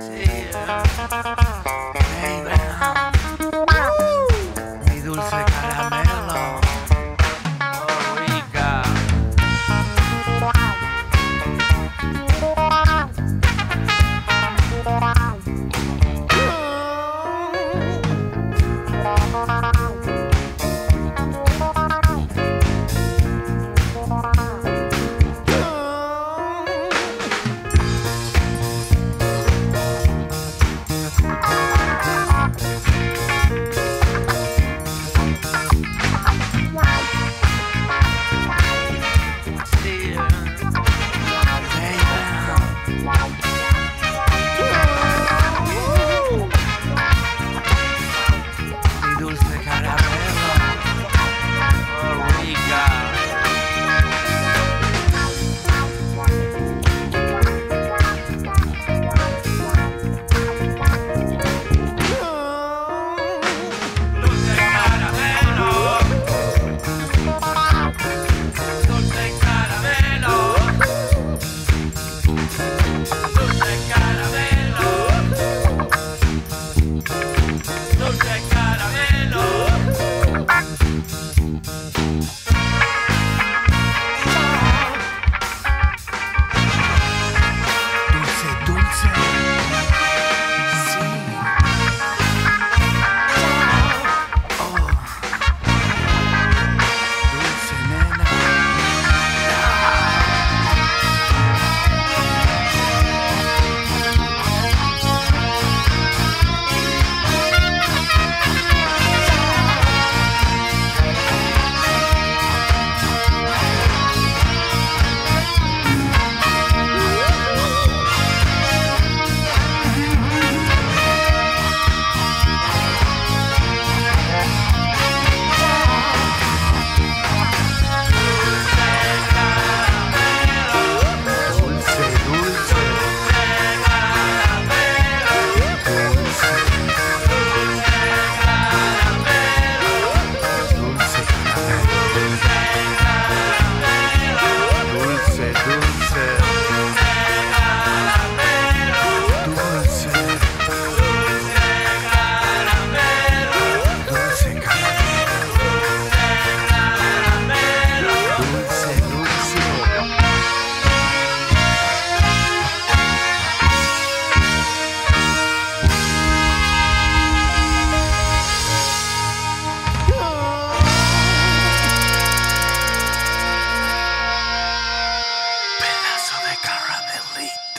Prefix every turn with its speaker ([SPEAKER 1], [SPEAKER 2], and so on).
[SPEAKER 1] dear. Holy